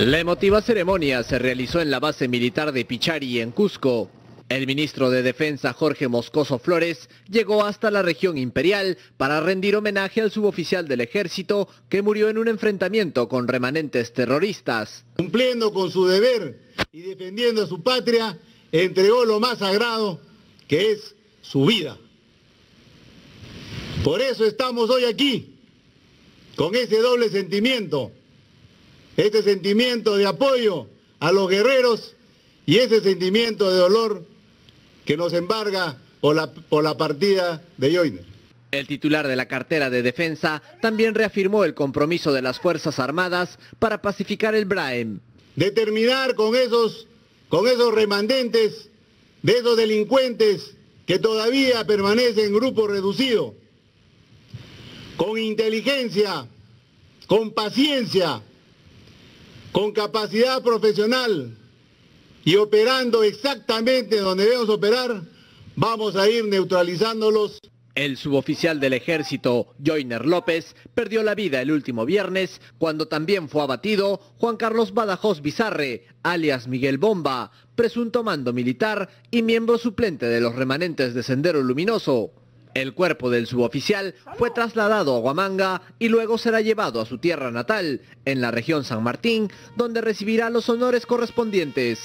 La emotiva ceremonia se realizó en la base militar de Pichari, en Cusco. El ministro de Defensa Jorge Moscoso Flores llegó hasta la región imperial para rendir homenaje al suboficial del ejército que murió en un enfrentamiento con remanentes terroristas. Cumpliendo con su deber y defendiendo a su patria, entregó lo más sagrado, que es su vida. Por eso estamos hoy aquí, con ese doble sentimiento este sentimiento de apoyo a los guerreros y ese sentimiento de dolor que nos embarga por la, por la partida de Joyner. El titular de la cartera de defensa también reafirmó el compromiso de las Fuerzas Armadas para pacificar el Braem. Determinar con esos, con esos remandentes, de esos delincuentes que todavía permanecen en grupo reducido, con inteligencia, con paciencia, con capacidad profesional y operando exactamente donde debemos operar, vamos a ir neutralizándolos. El suboficial del ejército, Joyner López, perdió la vida el último viernes cuando también fue abatido Juan Carlos Badajoz Bizarre, alias Miguel Bomba, presunto mando militar y miembro suplente de los remanentes de Sendero Luminoso. El cuerpo del suboficial fue trasladado a Huamanga y luego será llevado a su tierra natal, en la región San Martín, donde recibirá los honores correspondientes.